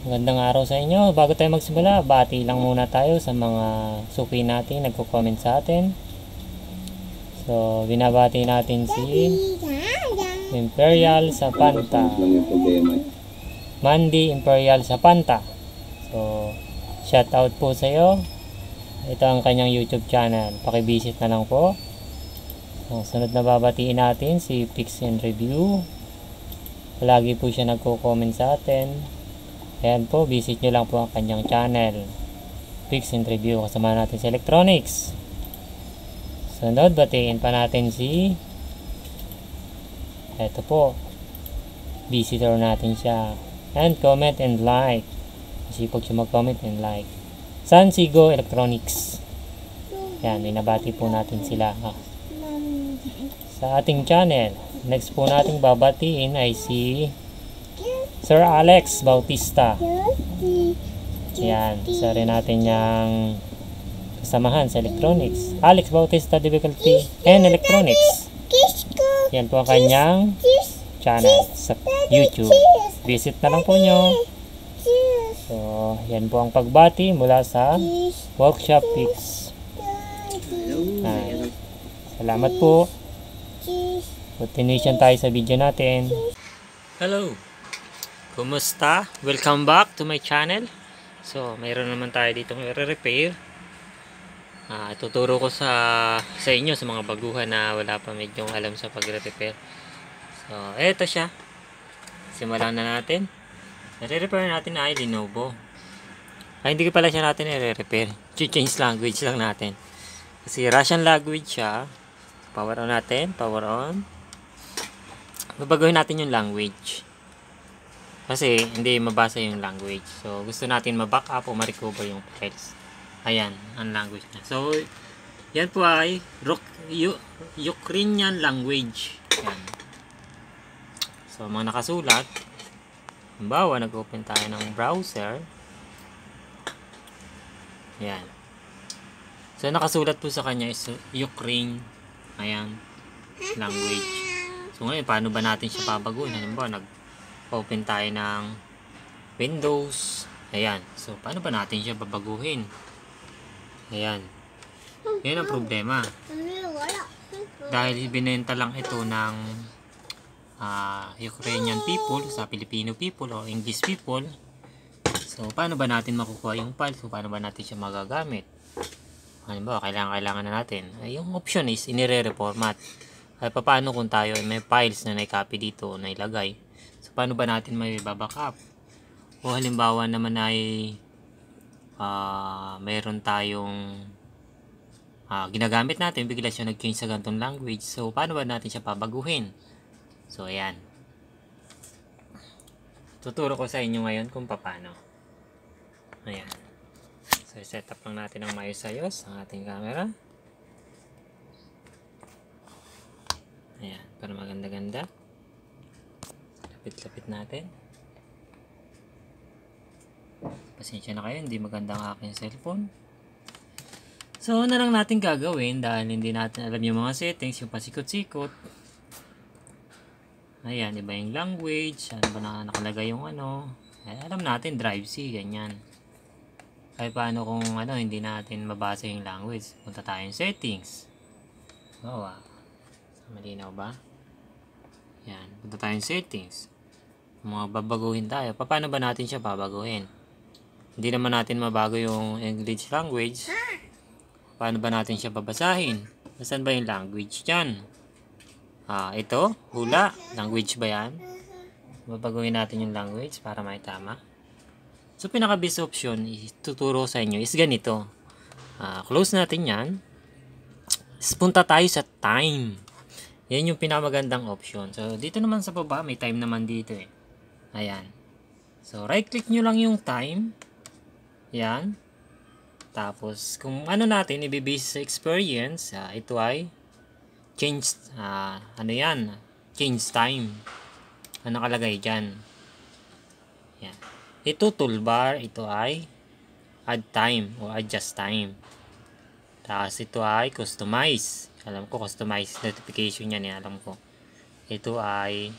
Magandang araw sa inyo. Bago tayo magsimula, bati lang muna tayo sa mga suki natin, nagko-comment sa atin. So, binabati natin si Imperial sa Panta. Mandy Imperial sa Panta. So, shout out po sa iyo. Ito ang kanyang YouTube channel. Paki-visit na lang po. So, sunod na babatiin natin si Pix and Review. Palagi po siya nagko-comment sa atin. Ayan po, visit nyo lang po ang kanyang channel. Pix and Review. Kasama natin sa Electronics. Sunod, batiin pa natin si Ito po. Visitor natin siya. And comment and like. Masipag siya mag-comment and like. San Sigo Electronics. Yan, binabati po natin sila. Ah, sa ating channel. Next po nating babatiin ay si Sir Alex Bautista. Yan, isa rin natin yung kasamahan sa electronics. Alex Bautista Difficulty and Electronics. Yan po ang kanyang channel sa YouTube. Visit na lang po nyo. So, yan po ang pagbati mula sa Workshop Fix. Ay, salamat po. Continuation tayo sa video natin. Hello! Kumusta? Welcome back to my channel. So, mayroon naman tayo dito i-repair. Ah, tuturo ko sa sa inyo sa mga baguhan na wala pa medyo alam sa pagre-repair. So, eto siya. Simulan na natin. I-repair natin ay Lenovo. Ay, hindi ko pala siya natin i-repair. Change language lang natin. Kasi Russian language siya. Power on natin. Power on. Babaguhin natin yung language. Kasi hindi mabasa yung language. So, gusto natin ma-back up o ma-recover yung files. Ayan, ang language niya. So, yan po ay Ukrainian language. Yan. So, mga nakasulat. Halimbawa, nag-open tayo ng browser. Yan. So, nakasulat po sa kanya is Ukraine. Ayan. Language. So, ngayon, paano ba natin siya babaguhin? Halimbawa, nag open tayo ng Windows. Ayan. So, paano ba natin siya babaguhin? Ayan. Yan ang problema. Dahil binenta lang ito ng ah, Ukrainian people sa Filipino people o English people. So, paano ba natin makukuha yung file? So, paano ba natin siya magagamit? Halimbawa, kailangan, kailangan na natin. Ay, yung option is, inire-reformat. Ay, paano kung tayo ay may files na na-copy dito na ilagay? Paano ba natin may babackup? O halimbawa naman ay ah mayroon tayong ah, ginagamit natin, bigla siya nag-change sa ganitong language. So, paano ba natin siya pabaguhin? So, ayan. Tuturo ko sa inyo ngayon kung paano. Ayan. So, set up lang natin ng maayos-ayos ang ating camera. Ayan, para maganda-ganda. Lapit-lapit natin. Pasensya na kayo, hindi maganda ang aking cellphone. So, ano lang natin gagawin dahil hindi natin alam yung mga settings, yung pasikot-sikot. Ayan, iba yung language, ano ba na nakalagay yung ano. Ayan, alam natin, drive C, ganyan. Kaya paano kung ano, hindi natin mabasa yung language. Punta tayo yung settings. Oh, wow. Malinaw ba? Yan, punta tayo yung settings. Mga babaguhin tayo. Pa- Paano ba natin siya babaguhin? Hindi naman natin mabago yung English language. Paano ba natin siya babasahin? Nasaan ba yung language dyan? Ah, ito, hula. Language ba yan? Babaguhin natin yung language para may tama. So, pinaka-best option, tuturo sa inyo is ganito. Ah, close natin yan. Punta tayo sa time. Yan yung pinamagandang option. So, dito naman sa baba, may time naman dito eh. Ayan. So, right-click nyo lang yung time. Yan. Tapos, kung ano natin, ibibase sa experience, ah, ito ay change, ah, ano yan, change time. Ano nakalagay dyan? Yan. Ito toolbar, ito ay add time o adjust time. Tapos ito ay customize. Alam ko customize notification yan eh, alam ko. Ito ay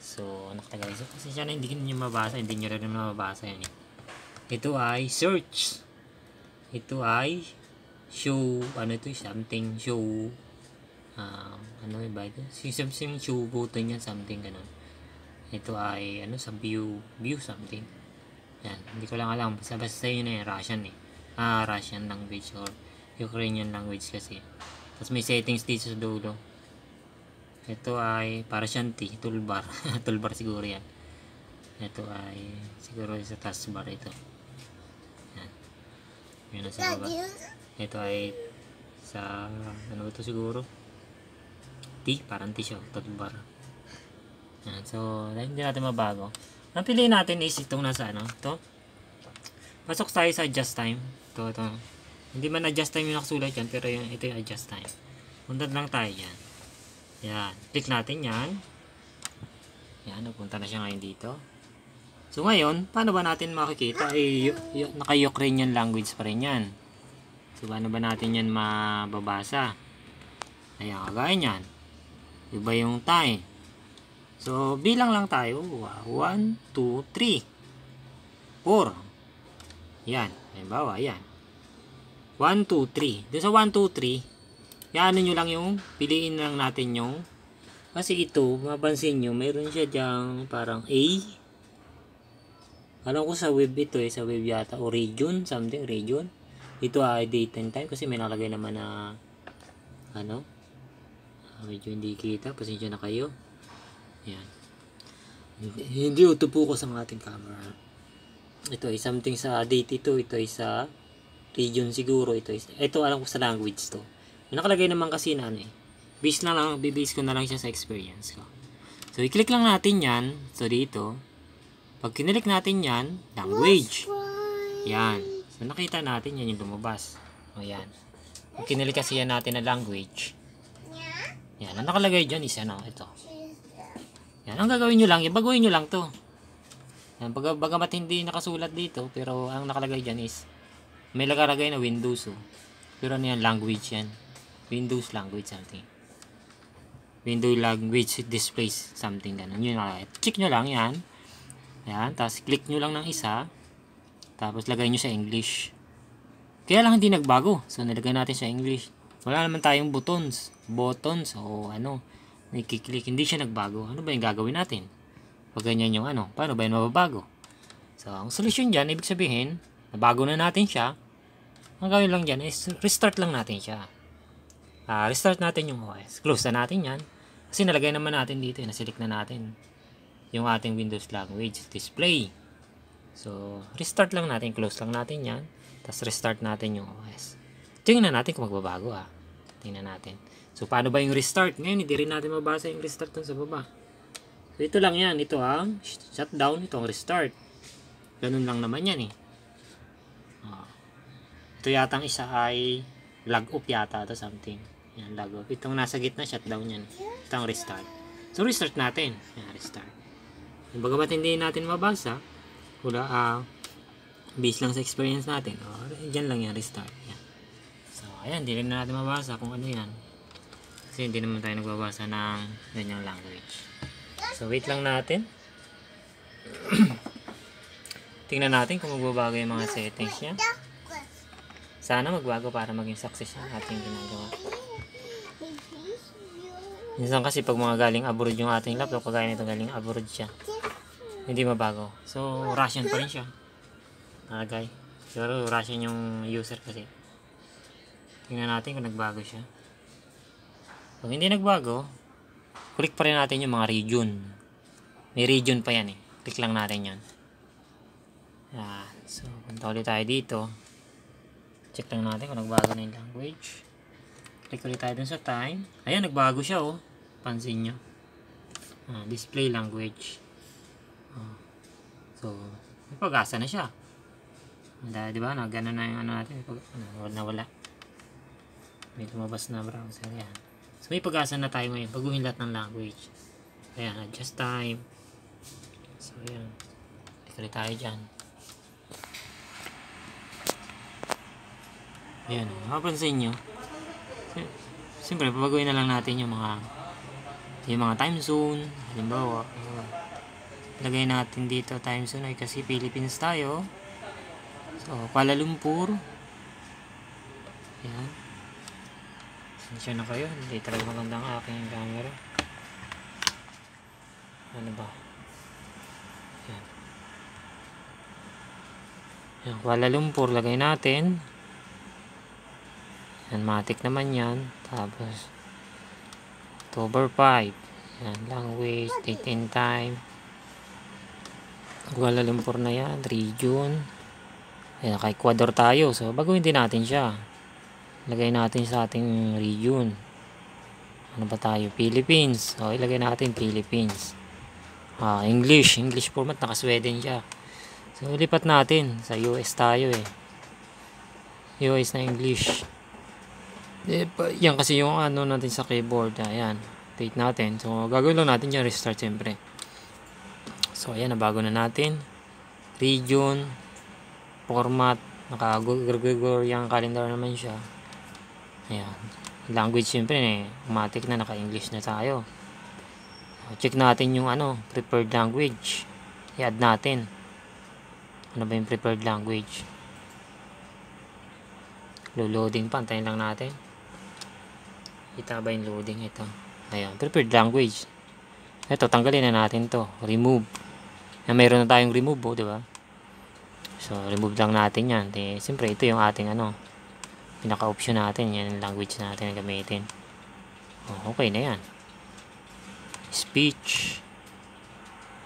So, nakalagay. So, kasi siya na hindi niyo mabasa, hindi niyo rin mababasa yan eh. Ito ay search. Ito ay show, ano ito, something, show, um, ano ba ito? Something show button yan, something ganun. Ito ay, ano, sa view, view something. Yan, hindi ko lang alam. Basta basta yun na yan, Russian eh. Ah, Russian language or Ukrainian language kasi. Tapos may settings dito sa dulo. Ito ay para siyang T, toolbar. toolbar siguro yan. Ito ay siguro sa taskbar ito. Yan. Yun ang sa baba. Ito ay sa ano ito siguro? T, parang T siya, toolbar. Yan. So, hindi natin mabago. Ang piliin natin is itong nasa ano, ito. Pasok tayo sa adjust time. Ito, ito. Hindi man adjust time yung nakasulat yan, pero yung, ito yung adjust time. Punta lang tayo yan. Yan. Click natin yan. Yan, napunta na siya ngayon dito. So ngayon, paano ba natin makikita? Eh, naka-Ukrainian language pa rin yan. So paano ba natin yan mababasa? Ayan, kagaya yan. Iba yung time. So, bilang lang tayo. 1, 2, 3, 4. Yan. Halimbawa, yan. 1, 2, 3. Doon sa 1, 2, 3, yan nyo lang yung, piliin lang natin yung, kasi ito, mapansin nyo, mayroon siya dyang parang A. Alam ko sa web ito eh, sa web yata, o region, something, region. Ito ay date and time, kasi may nakalagay naman na, ano, medyo hindi kita, pasensya na kayo. Yan. Hindi, hindi utupo ko sa ating camera. Ito ay something sa date ito, ito ay sa region siguro ito. Is ito alam ko sa language to. May nakalagay naman kasi na ano eh. Base na lang bibase ko na lang siya sa experience ko. So i-click lang natin yan. So dito. Pag kinilik natin yan language. Yan. So nakita natin yan yung lumabas. O yan. Pag kinilik kasi yan natin na language. Yan. Ang nakalagay dyan is ano ito. Yan. Ang gagawin nyo lang yan baguhin nyo lang to. Yan, bag bagamat hindi nakasulat dito pero ang nakalagay dyan is may nakalagay na Windows oh. Pero ano yan, language yan. Windows language something. Windows language displays something ganun. Yun nakalagay. Check nyo lang yan. Yan. Tapos click nyo lang ng isa. Tapos lagay nyo sa English. Kaya lang hindi nagbago. So nilagay natin sa English. Wala naman tayong buttons. Buttons o ano. May kiklik. Hindi siya nagbago. Ano ba yung gagawin natin? Pag ganyan yung ano. Paano ba yung mababago? So ang solusyon dyan, ibig sabihin, nabago na natin siya, ang gawin lang dyan is restart lang natin siya. Uh, restart natin yung OS. Close na natin yan. Kasi nalagay naman natin dito, nasilik na natin yung ating Windows language display. So, restart lang natin, close lang natin yan. Tapos restart natin yung OS. Tingnan natin kung magbabago ah. Tingnan natin. So, paano ba yung restart? Ngayon, hindi rin natin mabasa yung restart dun sa baba. So, ito lang yan. Ito ang shutdown, ito ang restart. Ganun lang naman yan eh. Ito yatang isa ay log off yata to something. Yan, log off. Itong nasa gitna, shutdown yan. Ito ang restart. So, restart natin. Yan, restart. Bagamat hindi natin mabasa, wala, ah, uh, base lang sa experience natin. O, oh, dyan lang yan, restart. Yan. So, ayan, hindi rin natin mabasa kung ano yan. Kasi hindi naman tayo nagbabasa ng ganyang language. So, wait lang natin. Tingnan natin kung magbabago yung mga settings niya. Sana magbago para maging success ang ating ginagawa. Minsan kasi pag mga galing abroad yung ating laptop, kagaya nito galing abroad siya. Hindi mabago. So, Russian pa rin siya. Nalagay. Pero Russian yung user kasi. Tingnan natin kung nagbago siya. Pag hindi nagbago, click pa rin natin yung mga region. May region pa yan eh. Click lang natin yan. Yan. So, punta ulit tayo dito. Check lang natin kung nagbago na yung language. Click ulit tayo dun sa time. Ayan, nagbago siya oh. Pansin nyo. Ah, display language. Oh. So, pag-asa na siya. Dahil, di ba, na gano'n na yung ano natin. Pag, ano, nawala. May lumabas na browser. Ayan. So, may pag-asa na tayo ngayon. Baguhin lahat ng language. Ayan, adjust time. So, ayan. Click ulit tayo dyan. Ayan, mapapansin nyo. Siyempre, pabaguhin na lang natin yung mga yung mga time zone. Halimbawa, uh, Lagay natin dito time zone ay kasi Philippines tayo. So, Kuala Lumpur. Yan. Sensya na kayo. Hindi talaga maganda ang aking camera. Ano ba? Yan. Yan. Kuala Lumpur. Lagay natin. Yan. Matic naman yan. Tapos, October 5. Yan. Language, date and time. Kuala Lumpur na yan. Region. Ayan, kay Ecuador tayo. So, baguhin din natin siya. Lagay natin sa ating region. Ano ba tayo? Philippines. O, ilagay natin Philippines. Ah, English. English format. Naka-Sweden siya. So, lipat natin. Sa US tayo eh. US na English. Eh, yan kasi yung ano natin sa keyboard. Ayan. Date natin. So, gagawin lang natin yung restart siyempre. So, ayan, nabago na natin. Region, format, naka-Gregorian calendar naman siya. Ayan. Language, siyempre, eh, automatic na, naka-English na tayo. So, check natin yung ano, preferred language. I-add natin. Ano ba yung preferred language? Lo-loading pa, antayin lang natin. Kita yung loading ito? Ayan, preferred language. Ito, tanggalin na natin to. Remove. Na mayroon na tayong remove, oh, di ba? So, remove lang natin yan. Di, siyempre, ito yung ating ano, pinaka-option natin. Yan yung language natin na gamitin. Oh, okay na yan. Speech.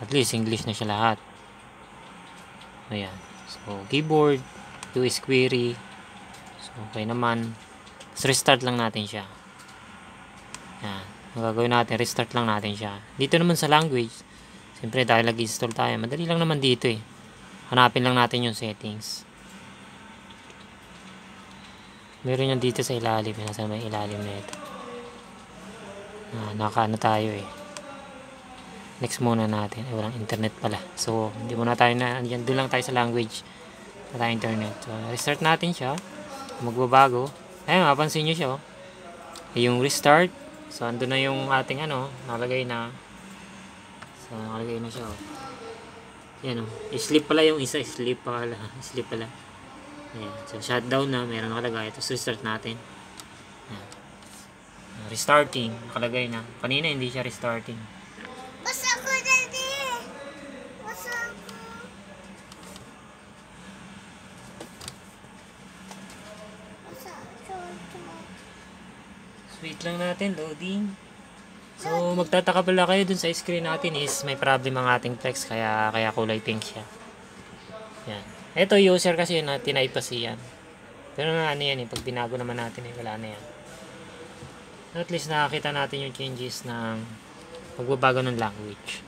At least, English na siya lahat. Ayan. So, keyboard. US query. So, okay naman. Tapos, restart lang natin siya. Yan. Ang gagawin natin, restart lang natin siya. Dito naman sa language, siyempre dahil nag-install tayo, madali lang naman dito eh. Hanapin lang natin yung settings. Meron yan dito sa ilalim. Nasa may ilalim na ito. Ah, nakaano tayo eh. Next muna natin. Ay, walang internet pala. So, hindi muna tayo na, andyan, doon lang tayo sa language. Tayo internet. So, restart natin siya. Magbabago. Ayun, mapansin nyo siya oh. Yung restart. So, andun na yung ating ano, nakalagay na. So, nakalagay na siya oh. Yan oh. Sleep pala yung isa. Sleep pala. Sleep pala. Ayan. So, shutdown na. Meron nakalagay. Tapos, restart natin. Ayan. Restarting. Nakalagay na. Kanina hindi siya restarting. Basta ko daddy. Basta ko. Basta ko. Wait lang natin. Loading. So, magtataka pala kayo dun sa screen natin is may problem ang ating text kaya kaya kulay pink siya. Yan. Ito user kasi yun na tinay pa siya. Pero na ano yan eh, pag binago naman natin eh, wala na yan. At least nakakita natin yung changes ng pagbabago ng language.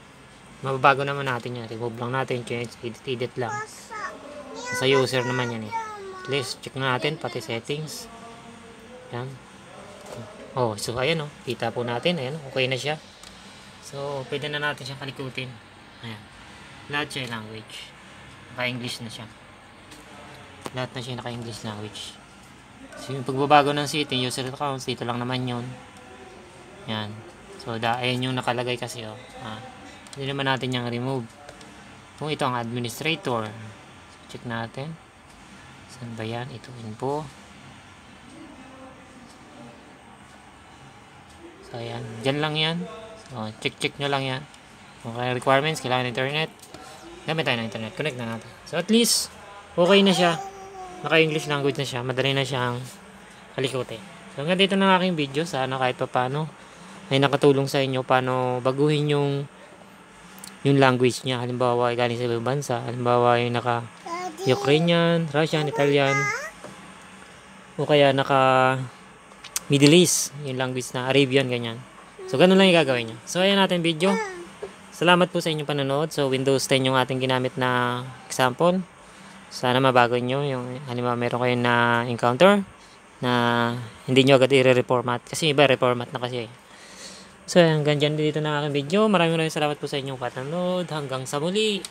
Mababago naman natin yan. Remove lang natin, change, edit, edit lang. Sa user naman yan eh. At least, check na natin, pati settings. Yan. Oh, so ayan oh. Kita po natin, ayan, okay na siya. So, pwede na natin siyang kalikutin. Ayan. Lahat siya language. Naka-English na siya. Lahat na siya naka-English language. So, yung pagbabago ng setting, user accounts, dito lang naman yun. Yan. So, da, ayan yung nakalagay kasi oh. Ah. Hindi naman natin yung remove. Kung ito ang administrator. Check natin. Saan ba yan? Ito info. So, ayan. Diyan lang yan. So, check-check nyo lang yan. Okay, requirements, kailangan internet. Gamit tayo ng internet. Connect na natin. So, at least, okay na siya. Naka-English language na siya. Madali na siyang kalikutin. So, hanggang dito na aking video. Sana kahit pa paano ay nakatulong sa inyo paano baguhin yung yung language niya. Halimbawa, galing sa ibang bansa. Halimbawa, yung naka. Ukrainian, Russian, Italian. O kaya naka Middle East, yung language na Arabian, ganyan. So, ganun lang yung gagawin niya. So, ayan natin video. Salamat po sa inyong panonood. So, Windows 10 yung ating ginamit na example. Sana mabago nyo yung halimbawa meron kayong na encounter na hindi nyo agad i-reformat. Kasi iba reformat na kasi. So, hanggang dyan dito na aking video. Maraming maraming salamat po sa inyong panonood. Hanggang sa muli.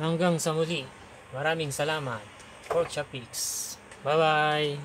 Hanggang sa muli. Maraming salamat. Pork Chop. Bye-bye.